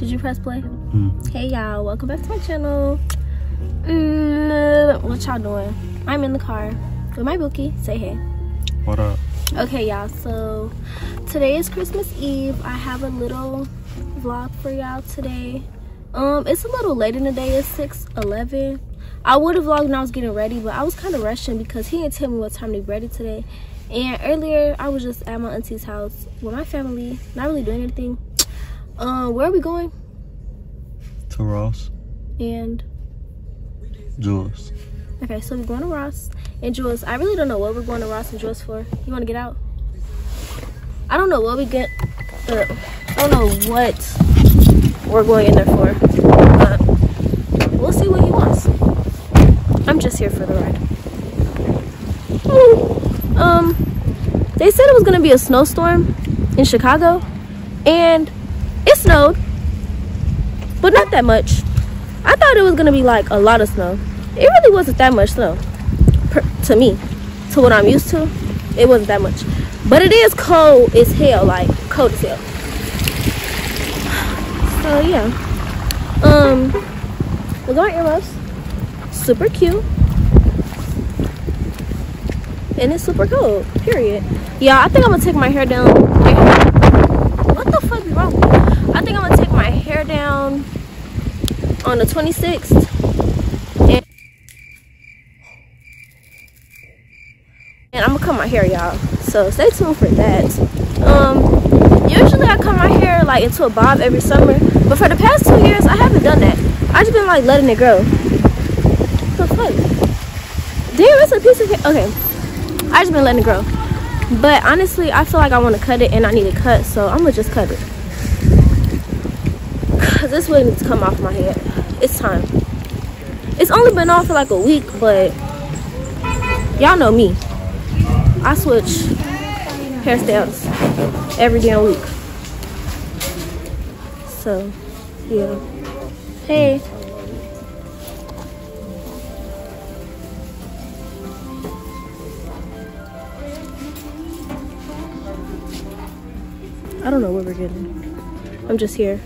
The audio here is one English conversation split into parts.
Did you press play? Mm. Hey y'all, welcome back to my channel. Mm, what y'all doing? I'm in the car with my bookie. Say hey. What up? Okay, y'all. So today is Christmas Eve. I have a little vlog for y'all today. Um, it's a little late in the day. It's 6:11. I would have vlogged when I was getting ready, but I was kind of rushing because he didn't tell me what time to be ready today. And earlier, I was just at my auntie's house with my family, not really doing anything. Um, where are we going? To Ross. And Jules. okay, so we're going to Ross and Jules. I really don't know what we're going to Ross and Jules for. You want to get out? I don't know what we get. Uh, I don't know what we're going in there for. But we'll see what he wants. I'm just here for the ride. Um, they said it was gonna be a snowstorm in Chicago, and it snowed, but not that much. I thought it was gonna be like a lot of snow. It really wasn't that much snow per, to me, to what I'm used to. It wasn't that much, but it is cold as hell, like cold as hell. So yeah, um, look at my earmuffs. Super cute. And it's super cold, period. Yeah, I think I'm gonna take my hair down. What the fuck is wrong with me? I think I'm gonna take my hair down on the 26th. And, I'm gonna cut my hair, y'all. So stay tuned for that. Um, usually I cut my hair like into a bob every summer, but for the past two years I haven't done that. I just been like letting it grow. What the fuck? Damn, it's a piece of hair. Okay, I just been letting it grow. But honestly, I feel like I want to cut it and I need to cut, so I'm gonna just cut it. Cause this wig needs to come off my head. It's time. It's only been on for like a week, but y'all know me. I switch hairstyles every damn week. So, yeah. Hey. I don't know what we're getting. I'm just here.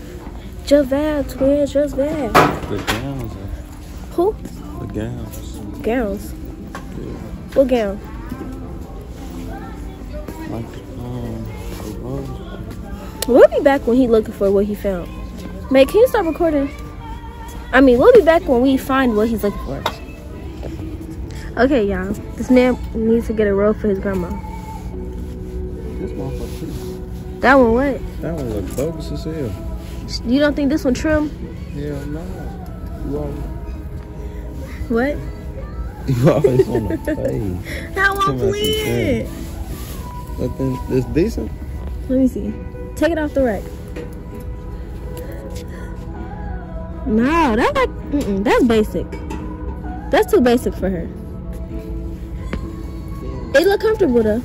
Javel, twin, just bad. The gowns. Who? The gowns. Gowns. What gown? Like um. We'll be back when he looking for what he found. Mate, can you stop recording? I mean, we'll be back when we find what he's looking for. Okay, y'all. This man needs to get a robe for his grandma. This motherfucker too. That one what? That one look bogus as hell. You don't think this one trim? Hell no. You always, What? you always on the fade. That one, Come on, please. But then it's decent. Let me see. Take it off the rack. No, that's like, mm-mm, that's basic. That's too basic for her. They look comfortable though.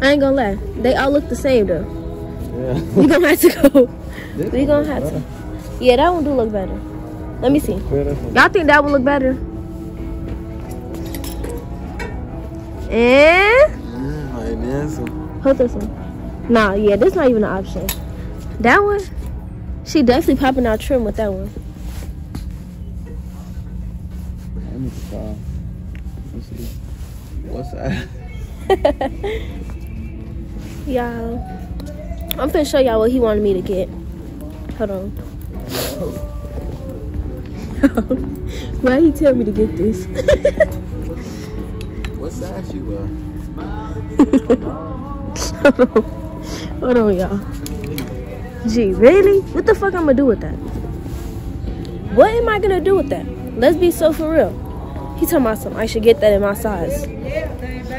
I ain't gonna lie. They all look the same though. Yeah. We gonna have to go. This We one gonna have to. Yeah, that one do look better. Let me see. Yeah, this Y'all think that would look better? And Yeah, like this one. hold this one. Nah, yeah, this not even an option. That one, she definitely popping out trim with that one. Let me try. Let's see. What's that? Y'all, I'm finna show y'all what he wanted me to get. Hold on. Why he tell me to get this? What size you are? Hold on, y'all. Gee, really? What the fuck I'm gonna do with that? What am I gonna do with that? Let's be so for real. He talking about something. I should get that in my size.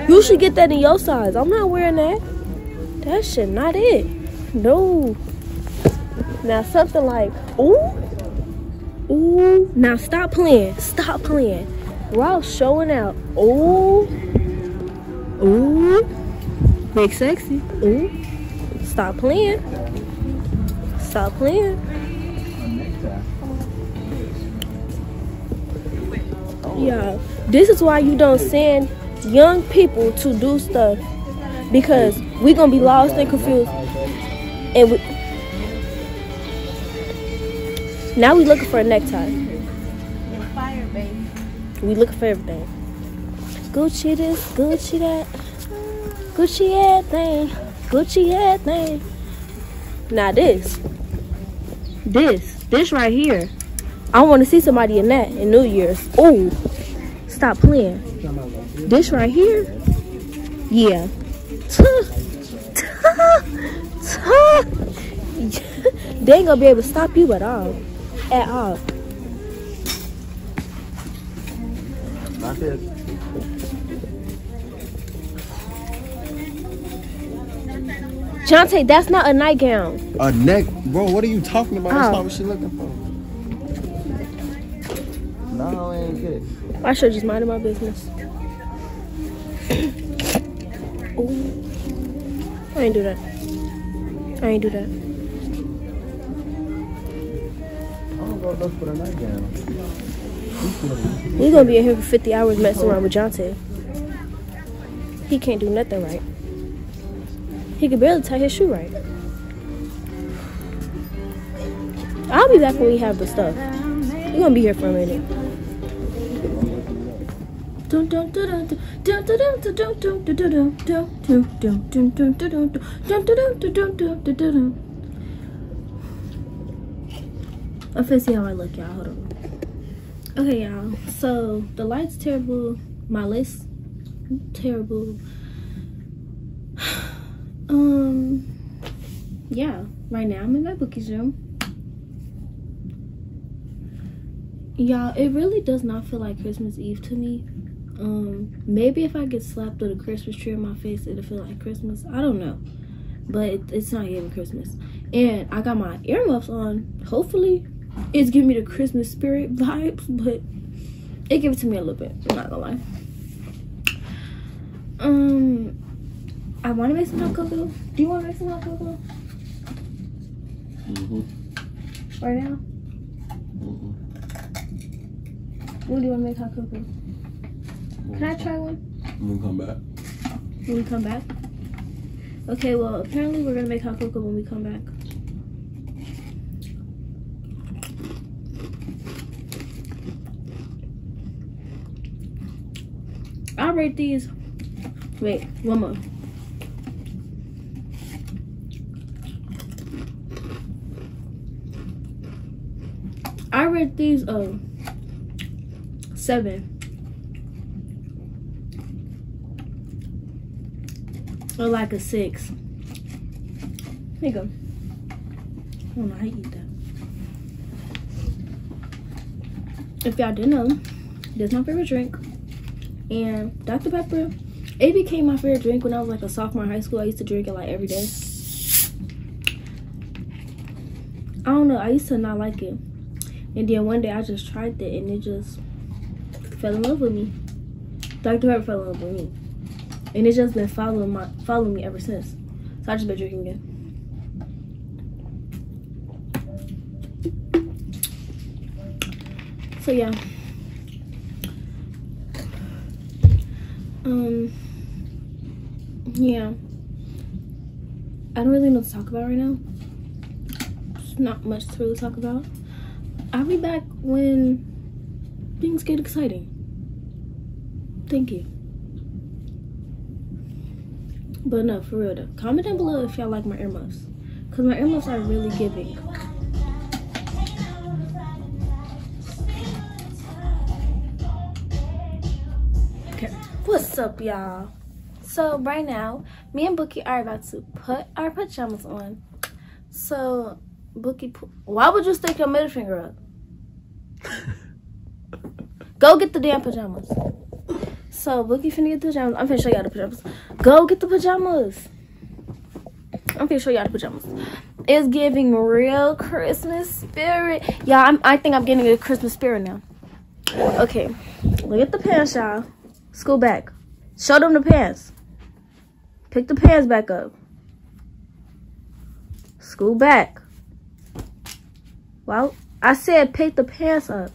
You should get that in your size. I'm not wearing that. That shit not it. No. Now something like, ooh, ooh. Now stop playing. Stop playing. Ross showing out. Ooh, ooh. Make sexy. Ooh. Stop playing. Stop playing. Yeah. This is why you don't send young people to do stuff because we're gonna be lost and confused. And we Now we looking for a necktie. We looking for everything. Gucci this, Gucci that, Gucci everything, Gucci everything. Now this, this, this right here. I want to see somebody in that in New Year's. Oh, stop playing. This right here, yeah. they ain't gonna be able to stop you at all, at all. Not this. Jonte, that's not a nightgown. A neck, bro. What are you talking about? That's Oh. not what she looking for. No, I ain't get it. I should just minded my business. Ooh. I ain't do that. I ain't do that. We gonna be in here for 50 hours messing around with Jonte. He can't do nothing right. He can barely tie his shoe right. I'll be back when we have the stuff. We're gonna be here for a minute. I'm finna see how I look, y'all. Hold on. Okay, y'all. So the light's terrible. My list terrible. Um, yeah. Right now I'm in my bookie's room. Y'all, it really does not feel like Christmas Eve to me. Um, maybe if I get slapped with a Christmas tree in my face, it'll feel like Christmas. I don't know, but it, it's not even Christmas. And I got my earmuffs on. Hopefully, it's giving me the Christmas spirit vibes, but it gives it to me a little bit. I'm not gonna lie. Um, I want to make some hot cocoa. Do you want to make some hot cocoa Mm-hmm. right now? Mm-hmm. When do you want to make hot cocoa? Can I try one We come back. when we come back? Okay, well, apparently we're gonna make hot cocoa when we come back. Rate these. Wait, one more. I rate these uh seven. Or like a six. Here you go. I don't know how you eat that. If y'all didn't know, this is my favorite drink. And Dr. Pepper, it became my favorite drink when I was like a sophomore in high school. I used to drink it like every day. I don't know, I used to not like it. And then one day I just tried it and it just fell in love with me. Dr. Pepper fell in love with me. And it's just been following my following me ever since. So I just been drinking it. So yeah. Um yeah. I don't really know to talk about right now. There's not much to really talk about. I'll be back when things get exciting. Thank you. But no, for real though. Comment down below if y'all like my earmuffs. Cause my earmuffs are really giving. What's up, y'all? So right now, me and Bookie are about to put our pajamas on. So Bookie, why would you stick your middle finger up? Go get the damn pajamas. So Bookie finna get the pajamas. I'm finna show y'all the pajamas. Go get the pajamas. I'm finna show y'all the pajamas. It's giving real Christmas spirit. Yeah, I'm, I think I'm getting a Christmas spirit now. Okay, look at the pants, y'all. School back. Show them the pants. Pick the pants back up. School back. Well, I said pick the pants up.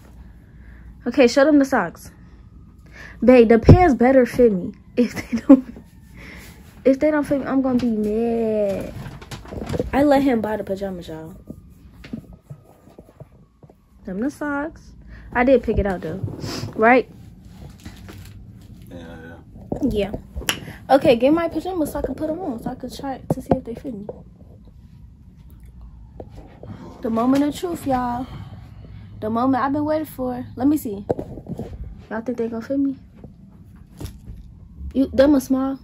Okay, show them the socks. Babe, the pants better fit me. If they don't if they don't fit me, I'm gonna be mad. I let him buy the pajamas, y'all. Them the socks. I did pick it out though. Right? Yeah. Okay, get my pajamas so I can put them on so I could try to see if they fit me. The moment of truth, y'all. The moment I've been waiting for. Let me see. Y'all think they gonna fit me? You them a small?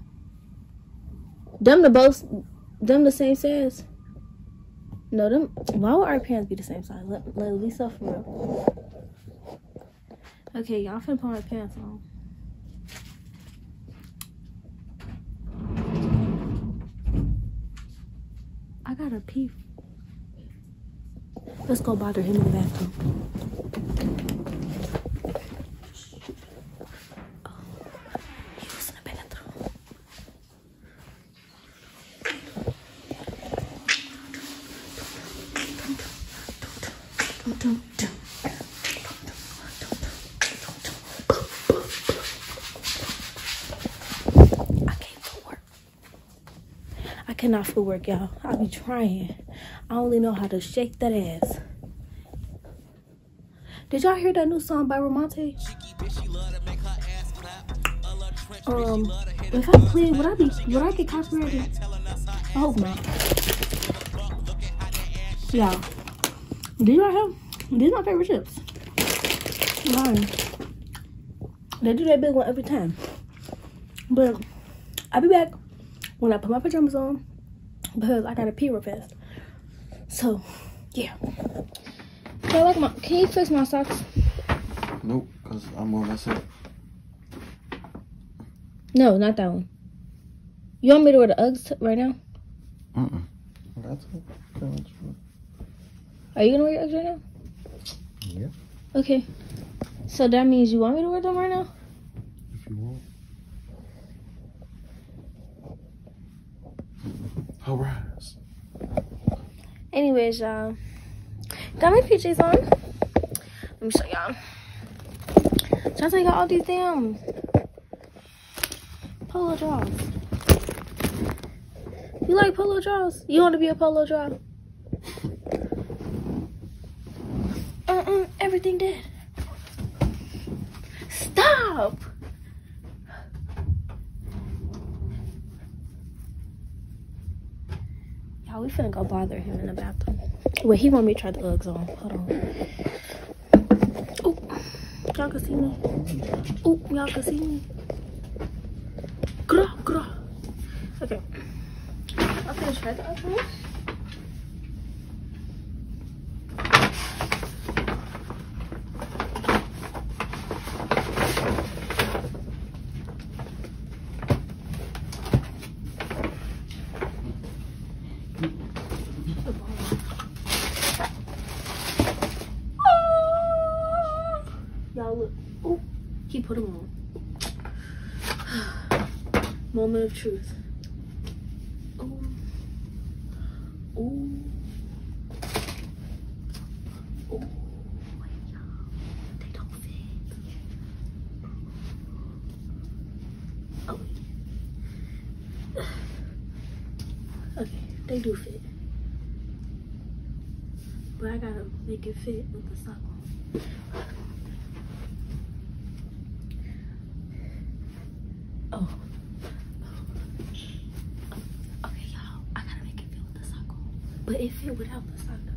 Them the both them the same size? No, them why would our pants be the same size? Let, let Lisa for real. Okay, y'all finna put my pants on. I gotta pee. Let's go bother him in the bathroom. Oh, he was in the bathroom. I can't footwork. I cannot footwork, y'all. I be trying. I only know how to shake that ass. Did y'all hear that new song by Ramonte? Um, if I play, would I be, would I get copyrighted? I hope not. Yeah. Do y'all have? These are my favorite chips. Mine. They do that big one every time. But I'll be back when I put my pajamas on because I got a pee real fast. So, yeah. Can I like my? Can you fix my socks? Nope, because I'm gonna mess. No, not that one. You want me to wear the Uggs right now? Mm-mm. That's it. Pretty much. Are you gonna wear your Uggs right now? Yeah, Okay. So that means you want me to wear them right now? if you want. Harass. Anyways, y'all. Got my PJs on. Let me show y'all. So I got all these damn polo draws. You like polo draws? You want to be a polo draw? Uh-uh, everything dead. Stop! Y'all, we finna go bother him in the bathroom. Wait, he want me to try the Uggs on. Hold on. Oh, y'all can see me. Oh, y'all can see me. Gra, gra. Okay. I'm gonna on. Y'all look. Oh, he put them on. Moment of truth. Oh. Oh. Oh. They don't fit. Oh. Okay, they do fit. But I gotta make it fit with the sock on. Oh. Okay, y'all. I gotta make it fit with the sock on. But it fit without the sock though.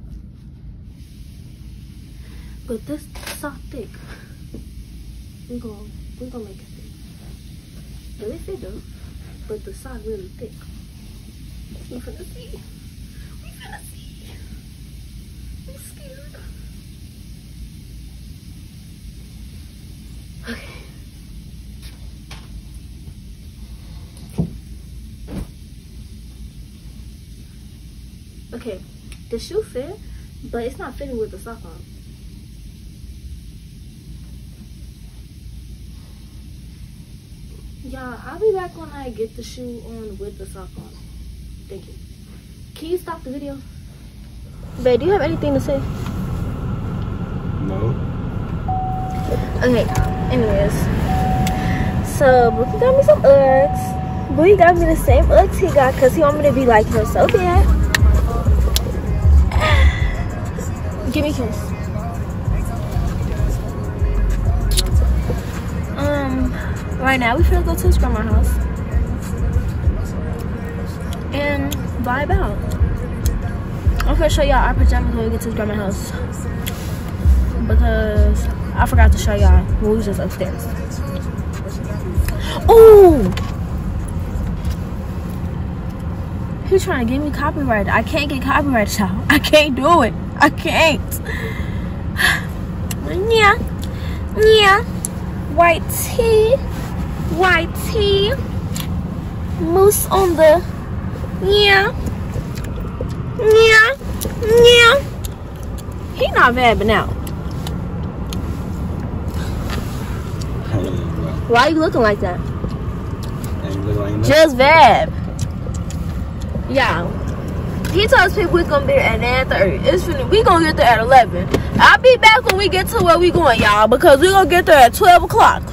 But this sock thick. We gon' we gonna make it fit. But it fit though. But the sock really thick. We finna see. We finna see. I'm scared. Okay. Okay, the shoe fit, but it's not fitting with the sock on. Y'all, I'll be back when I get the shoe on with the sock on. Thank you. Can you stop the video? Babe, do you have anything to say? No. Okay, anyways. So, Brooklyn got me some Uggs. Boy got me the same Uggs he got because he want me to be like him so bad. Give me a kiss. Right now we finna go to his grandma's house and vibe out. I'm gonna show y'all our pajamas when we get to his grandma's house because I forgot to show y'all we was just upstairs. Ooh! He trying to get me copyrighted. I can't get copyrighted, y'all. I can't do it. I can't. yeah. Yeah. White tea. White tea. Moose on the. Yeah. Yeah. Yeah. He not vabbing out. Why you looking like that? Just vab. Yeah. He tells people we gonna be at 9:30. It's finna, we gonna get there at 11. I'll be back when we get to where we going, y'all, because we gonna get there at 12 o'clock.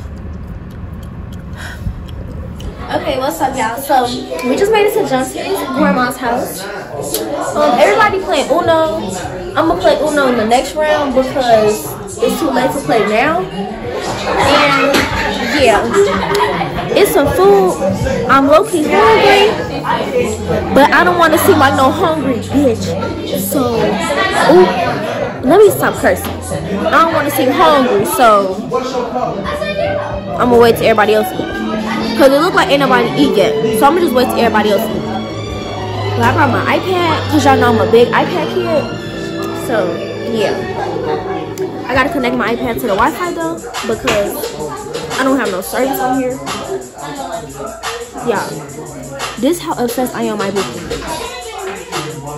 Okay, what's up, y'all? So we just made it to Johnson's grandma's house. Um, everybody playing Uno. I'm gonna play Uno in the next round because it's too late to play now. And yeah, it's some food. I'm low key hungry, but I don't want to seem like no hungry bitch. So, ooh, let me stop cursing. I don't want to seem hungry, so I'm gonna wait till everybody else eat. Cause it look like ain't nobody eat yet, so I'm gonna just wait till everybody else eat. But I brought my iPad, cause y'all know I'm a big iPad kid. So yeah. I gotta connect my iPad to the Wi-Fi though because I don't have no service on here. Yeah, this is how obsessed I am my book.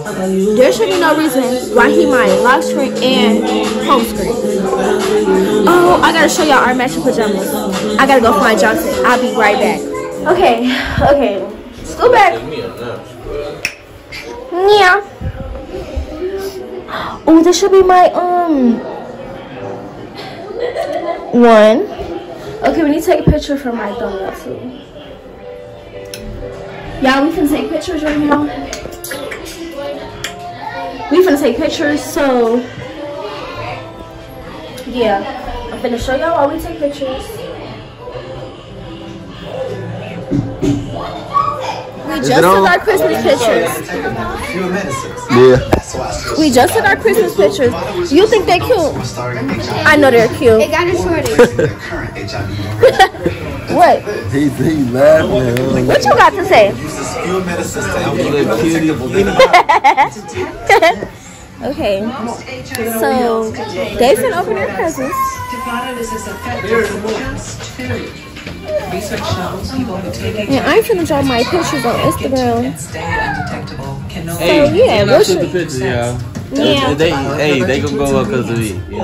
There should be no reason why he might lock screen and home screen. Oh, I gotta show y'all our matching pajamas. I gotta go find Johnson. I'll be right back. Okay, okay, let's go back. Yeah. Oh, this should be my um one. Okay, we need to take a picture for my thumbnail too. Y'all, we can take pictures right now. We finna take pictures, so yeah. I'm finna show y'all while we take pictures. We just took our Christmas pictures. Yeah. We just took our Christmas pictures. You think they're cute? I know they're cute. It got a shortage. What? He's he laughing. What you got to say? okay. So they finna open their presents. Dovato is as effective as just food. Research shows people who take HIV And I'm finna drop my pictures on Instagram. and stay undetectable can no So yeah, And I what took the should, y'all. yeah. They, hey, they gonna go up because of me. You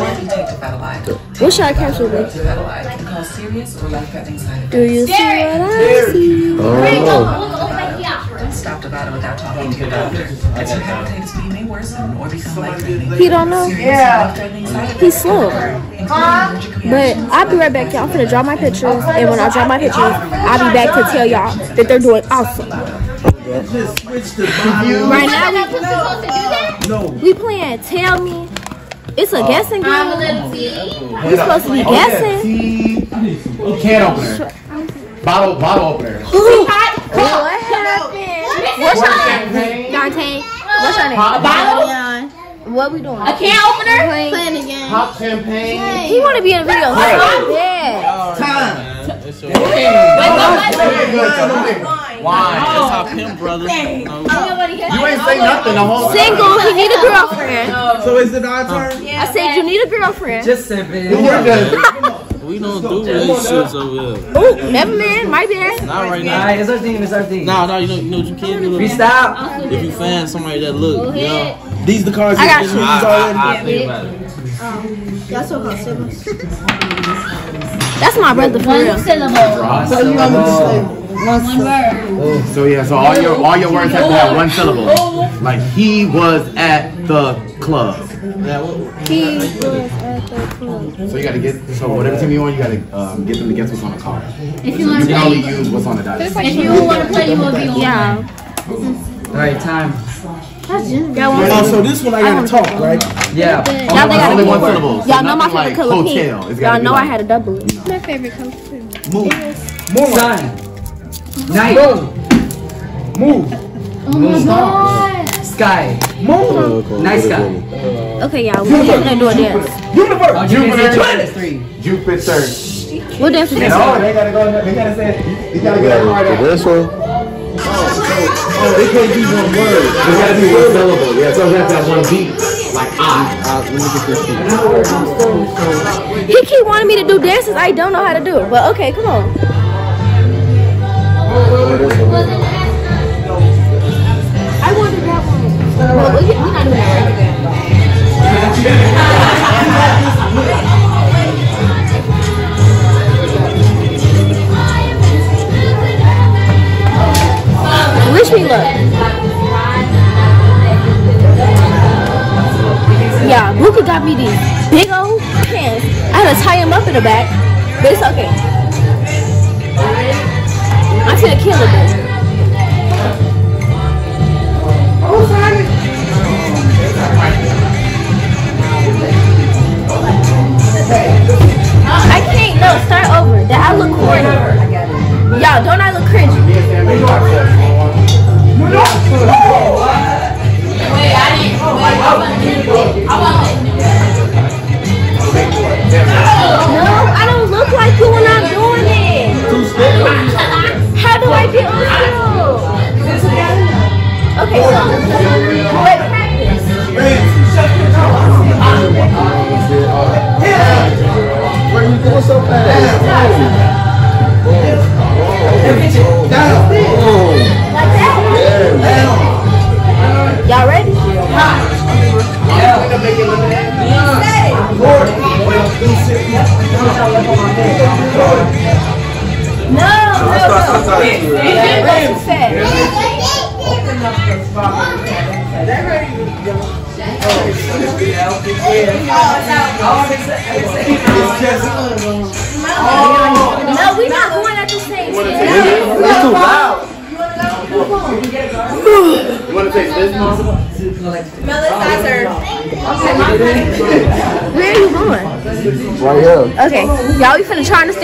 know? or detect defatolite. What should I capture with? Defatolite can cause serious or life-threatening side Do you see what I see? Oh. Don't stop Dovato without talking to your doctor. As your hepatitis B may worsen or become life-threatening. He don't know. Life-threatening side effects He's slow. including But. I'll be right back, y'all. I'm finna draw my pictures, and when I draw my pictures, I'll be back to tell y'all that they're doing awesome. Right now, we, we playing Tell Me. It's a guessing game. We supposed to be guessing. Can opener. Bottle, bottle opener. What happened? What's your name? Dante. What's your name? Bottle? What we doing? A can opener? Playing again. Pop champagne. He want to be in a video. so bad. Time. It's your Very good. Wine. That's how pimp brother. No, You ain't say nothing the whole time. Single. He need a girlfriend. So is it our turn? I said you need a girlfriend. Just sip it. You're good. we don't do relationships over here. Oh, never mind. My bad. Not right now. Alright, it's our thing, it's our thing. No, no, you know, you know what you can do. We stop. If you find somebody that look, you know, These the cards I got that you. we I, use already. I, I think about it. That's so called syllables. That's my brother for real. syllable. So you want me to say One word. So yeah, so all your all your words have to have one syllable. Like he was at the club. He was at the club. So you gotta get so whatever team you want, you gotta um, get them to guess what's on the card. If you want You to can only play, use what's on the dice. if you want to play, you will be on. Yeah. Alright, time. Y'all want Oh, so this one I gotta talk, right? Yeah. Y'all think I Only gotta one get syllable. Y'all know my favorite color pink. Y'all know I had a double. My favorite color too. Move. Sun. Night. Move. Oh Moon. Sky. Moon. Night sky. Okay, y'all. We're gonna do a dance. Universe. Oh, Jupiter. Jupiter. Three. Jupiter. What dance is this? No, they gotta go. They gotta say. You gotta get that part out. This one. Oh, they can't be one word. It's gotta be one syllable. Yeah, so that's that one beat. Like ah. Uh, let me get this sheet. He keep wanting me to do dances I don't know how to do. It, but okay, come on. I wanted that one. Well, we, we're not doing that right me luck. Yeah, Luca got me these big old pants. I had to tie him up in the back, but it's okay. I'm gonna kill it. I can't. No, start over. That I look corny. Y'all, don't I look cringy? No,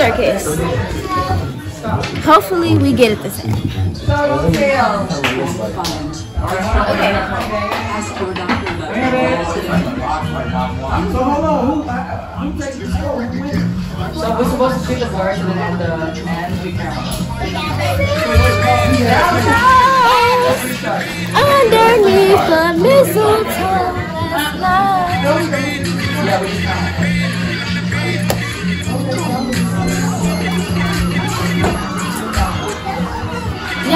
staircase. Hopefully, we get it this time. So we're supposed to see the first and then the and we count. Underneath the mistletoe we.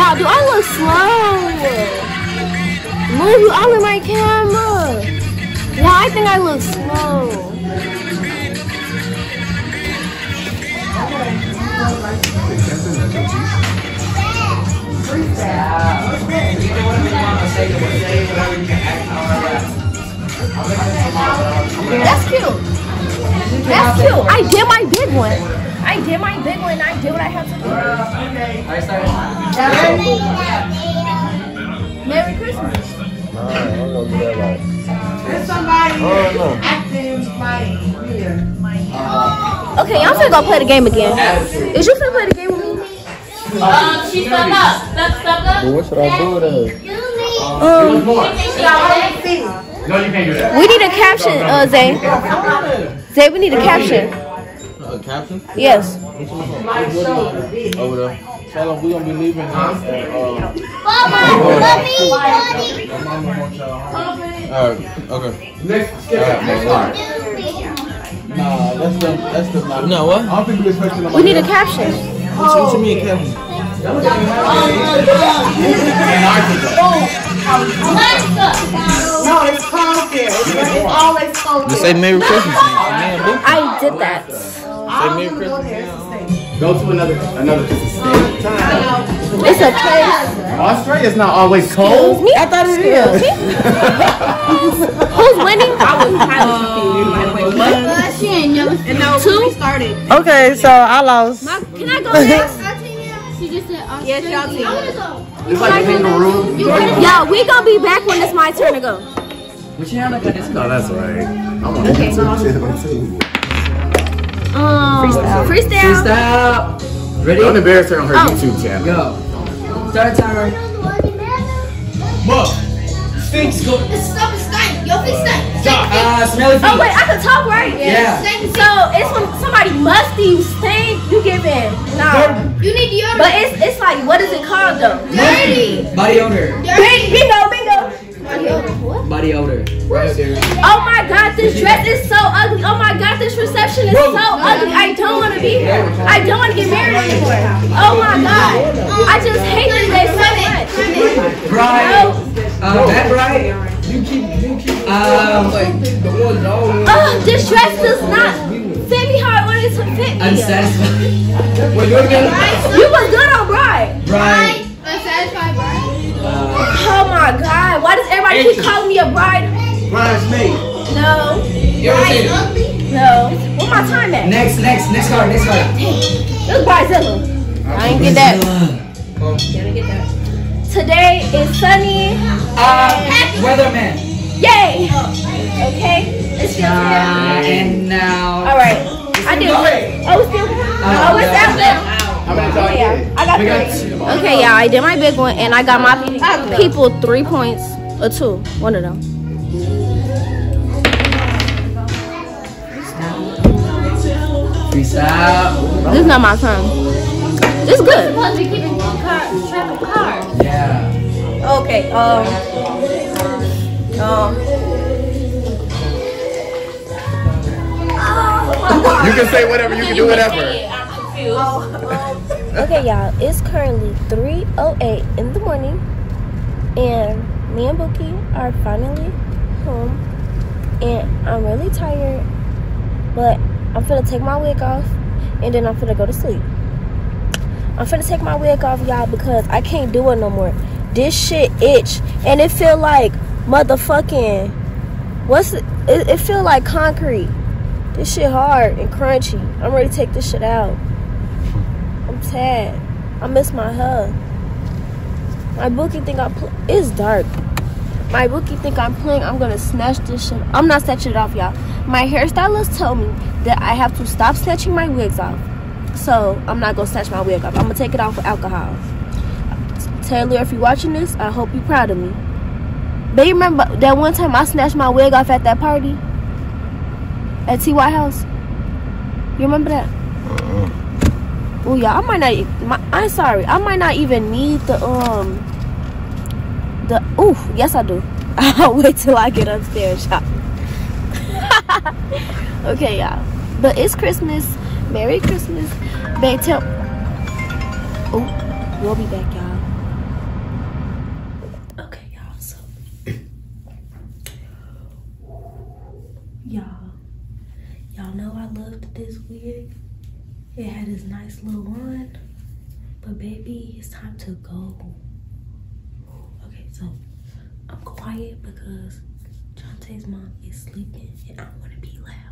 Y'all, do I look slow? Move you all in my camera. Yeah, I think I look slow. That's cute. That's cute. I did my big one. I did my big one. I did what I had to do. Alright, start. Merry Christmas. Alright, I'm gonna do that right. Okay, y'all finna go play the game again. Is you finna play the game with me? Um, she stuck up. Stuck, stuck up. But what should I do with it? Um, No, you can't do that. we need a caption, uh, Zay. Zay, we need a caption. Uh, caption? Yes. Over there. Tell them we gonna be leaving here at, uh, Mama, let me, Alright, okay. Next, skip that. Next part. Nah, that's the, that's the, no, what? I don't think we expecting We need a caption. What you, what you mean, caption? No, it's pumpkin. It's always pumpkin. Just say Merry Christmas. I did that. Say Merry Christmas. now. Go to another another state. Time. It's a place. Australia's not always cold. Me? I thought it is. Who's winning? She ain't never seen no, Two? started. Okay, so I lost. Can I go next? She just said Yes, y'all team. I want to go. It's like kangaroo. Yo, we gonna be back when it's my turn to go. Which hand I got this? No, that's right. I want Okay. to shit on too. Um, freestyle. Freestyle. Freestyle. Ready? Don't embarrass her on her Oh. YouTube channel. Go. Start timer. Look. Stinks go. This stuff is stank. Your feet stank. Uh, smelly feet. Oh wait, I can talk right? Yeah. So it's when somebody musty, you stink, you give in. Nah. You need deodorant. But it's it's like what is it called though? dirty. Body odor. Bing, bingo, bingo. What? Body odor. Right there. Oh my god, this dress is so ugly. Oh my god, this reception is so ugly. I don't want to be here. I don't want to get married anymore. Oh my god. I just hate this day so much. Bright. No. Uh, that bright. You keep, you keep. Um, like the ones that always. Ugh, this dress does not fit me how I wanted it to fit me. unsatisfied. Wait, you again? You was good on Bride. Bright. Unsatisfied, right? Uh, Oh my god, why does everybody keep calling me a bride? Bridesmaid. No, Irritated. Ugly. no. Where my time at? next, next, next card, next card. This bridezilla. I ain't get that. Today is sunny. Uh, weatherman. Yay! Okay, it's still Uh, here. and now. All right, I did good. Oh, it's still here. Oh, it's out there. How many y'all yeah, get? I got three. Okay, yeah, I did my big one, and I got my people three points or two. One of them. Freestyle. This is not my turn. This is good. Supposed to be keeping track of cards. Yeah. Okay. Um. Um. You can say whatever. You can do whatever. Okay, y'all. It's currently 3:08 in the morning, and me and Bookie are finally home, and I'm really tired, but I'm finna take my wig off, and then I'm finna go to sleep. I'm finna take my wig off, y'all, because I can't do it no more. This shit itch, and it feel like motherfucking. What's it? It, it feel like concrete. This shit hard and crunchy. I'm ready to take this shit out. I'm sad. I miss my hug. My bookie think I'm. It's dark. My bookie think I'm playing. I'm gonna snatch this shit. I'm not snatching it off, y'all. My hairstylist told me that I have to stop snatching my wigs off. So I'm not gonna snatch my wig off. I'm gonna take it off with alcohol. Taylor, if you're watching this, I hope you're proud of me. But you remember that one time I snatched my wig off at that party at TY House? You remember that? Oh yeah, I might not. My, I'm sorry. I might not even need the um. The oh yes I do. I'll wait till I get upstairs, y'all. okay, y'all. But it's Christmas. Merry Christmas. Babe, tell. Oh, we'll be back, y'all. Okay, y'all. So, y'all, y'all know I loved this wig. It had this nice little run. But baby, it's time to go. Okay, so I'm quiet because Jonte's mom is sleeping and I want to be loud.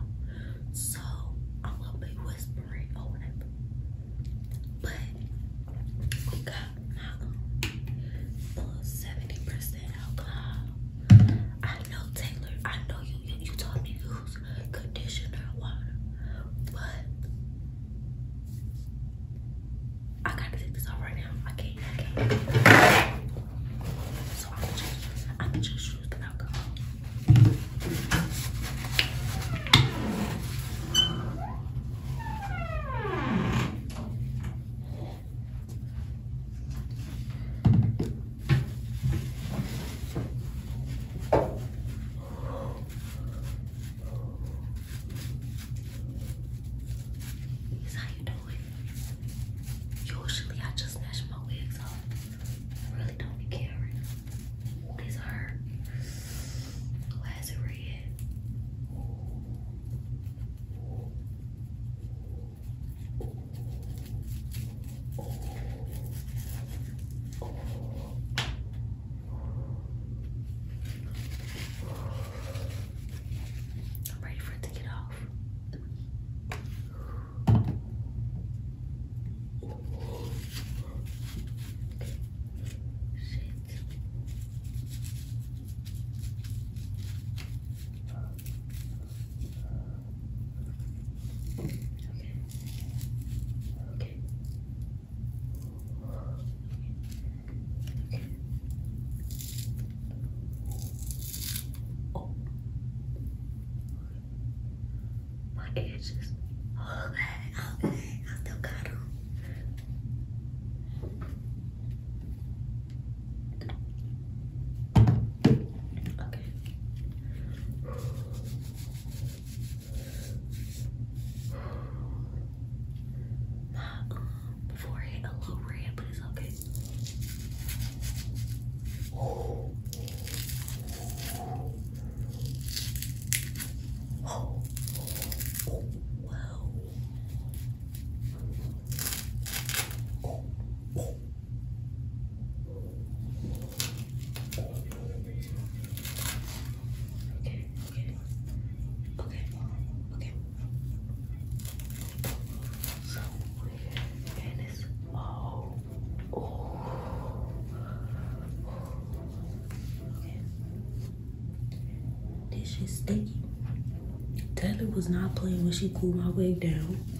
Was not playing when she cooled my wig down.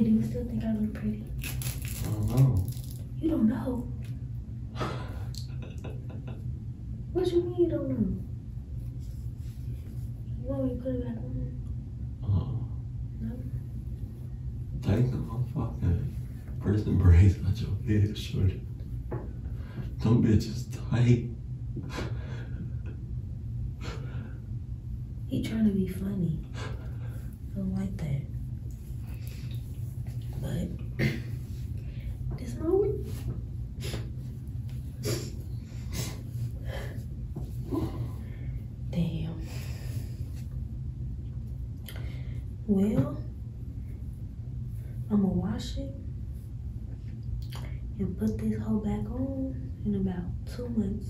Babe, do you still think I look pretty? I don't know. You don't know. What you mean you don't know? You want me to put it back on? Uh, No? take the fucking prison braids out your head, shorty. Them bitches tight. He trying to be funny. I don't like that. But this my wig. Damn. Well, I'm gonna wash it and put this whole back on in about two months.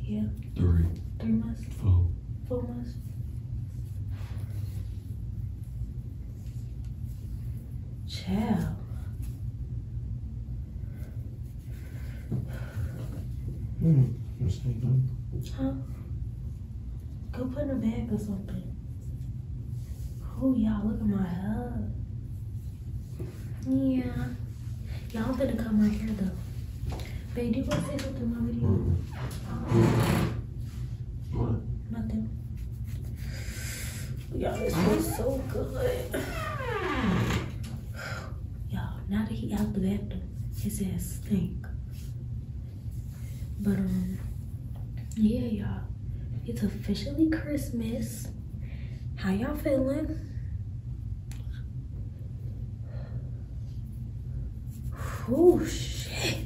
Yeah, Three, three months, four. four months. Child. Hmm. You say nothing? Huh? Go put in a bag or something. Oh, y'all, look at my hair. Yeah. Y'all finna come right here, though. Babe, do you want to say something in my video? Mm-mm. What? Nothing. Y'all, this feels so good. He out the bathroom, his ass stink. But, um, yeah, y'all. It's officially Christmas. How y'all feeling? Oh, shit.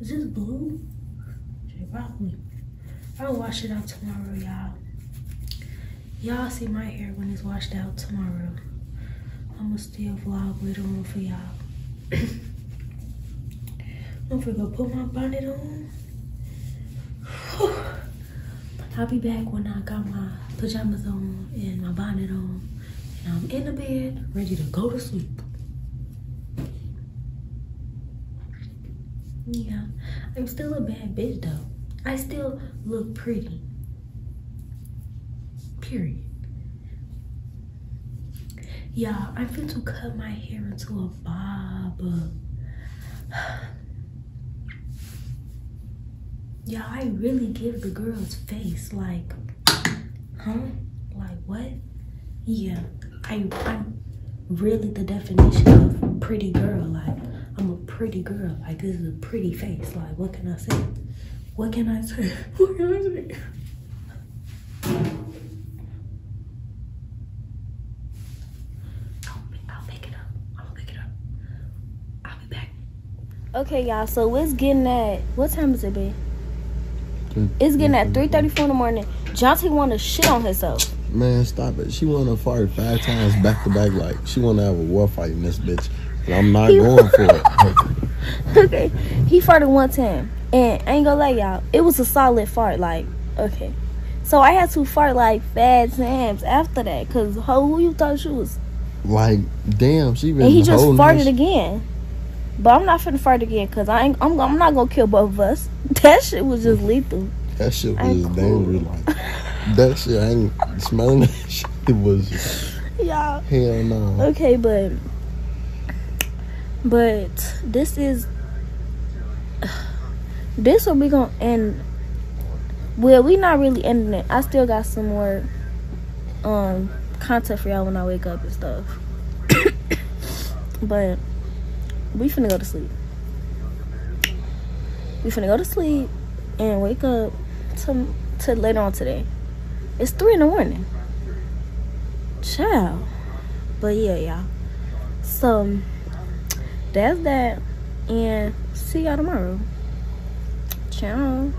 Is this blue? Probably. I'll wash it out tomorrow, y'all. Y'all see my hair when it's washed out tomorrow. I'ma still vlog later on for y'all. I'm gonna go put my bonnet on. I'll be back when I got my pajamas on and my bonnet on. And I'm in the bed, ready to go to sleep. Yeah, I'm still a bad bitch though. I still look pretty. Period. Yeah, I'm fit to cut my hair into a bob. Yeah, I really give the girl's face like, huh? Like what? Yeah, I, I'm really the definition of pretty girl. Like, I'm a pretty girl. Like, this is a pretty face. Like, what can I say? What can I say? What can I say? I'll, I'll pick it up. I'll pick it up. I'll be back. Okay, y'all. So it's getting at what time is it, babe? Mm-hmm. It's getting at mm-hmm. 3:34 in the morning. Jonte want to shit on himself. Man, stop it. She wanna fart five times back to back. Like she wanna have a war fight in this bitch, and I'm not going for it. okay, he farted one time, and I ain't gonna lie, y'all. It was a solid fart. Like, okay, so I had to fart like five times after that. Cause ho, who you thought she was? Like, damn, she been and he just farted again. But I'm not finna fart again because I ain't. I'm, I'm not gonna kill both of us. That shit was just lethal. That shit was cool. dangerous. Like that shit, I ain't smelling that shit. It was Yeah. hell no. Okay, but but this is this will be gonna end. Well, we not really ending it. I still got some more um content for y'all when I wake up and stuff. but we finna go to sleep. We finna go to sleep and wake up to to later on today. It's three in the morning. Ciao. But yeah, y'all. So that's that. And see y'all tomorrow. Ciao.